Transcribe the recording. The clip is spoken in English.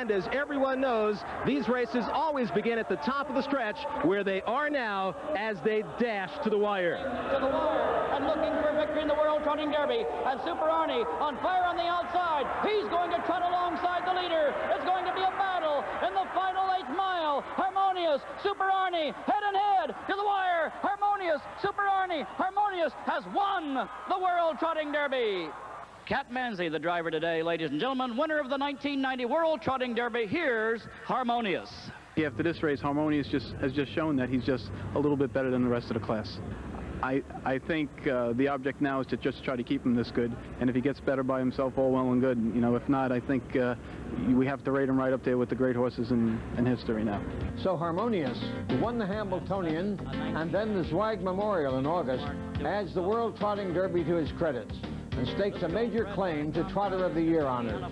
And as everyone knows, these races always begin at the top of the stretch where they are now as they dash to the wire. To the wire and looking for victory in the World Trotting Derby. And Super Arnie on fire on the outside. He's going to trot alongside the leader. It's going to be a battle in the final eighth mile. Harmonious, Super Arnie, head and head to the wire. Harmonious, Super Arnie, Harmonious has won the World Trotting Derby. Cat Manzi, the driver today, ladies and gentlemen, winner of the 1990 World Trotting Derby. Here's Harmonious. Yeah, After this race, Harmonious just has just shown that he's just a little bit better than the rest of the class. I, I think uh, the object now is to just try to keep him this good, and if he gets better by himself, all well and good. You know, if not, I think uh, we have to rate him right up there with the great horses in, in history now. So Harmonious, who won the Hambletonian and then the Zweig Memorial in August, adds the World Trotting Derby to his credits and stakes a major claim to Trotter of the Year honors.